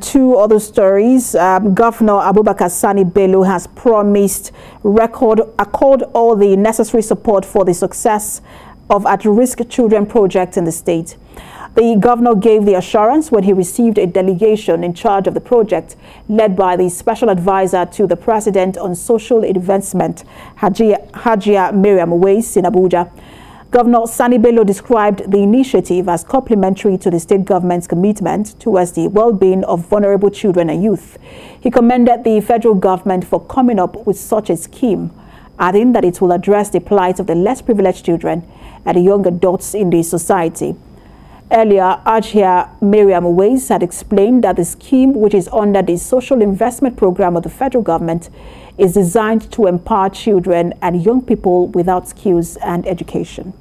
Two other stories. Um, Governor Abubakar Sani Bello has promised record accord all the necessary support for the success of at-risk children projects in the state. The governor gave the assurance when he received a delegation in charge of the project led by the special advisor to the president on social investment, Hajia, Hajia Maryam Uwais in Abuja. Governor Sani Bello described the initiative as complementary to the state government's commitment towards the well-being of vulnerable children and youth. He commended the federal government for coming up with such a scheme, adding that it will address the plight of the less privileged children and the young adults in the society. Earlier, Ajia Maryam Uwais had explained that the scheme, which is under the Social Investment Program of the federal government, is designed to empower children and young people without skills and education.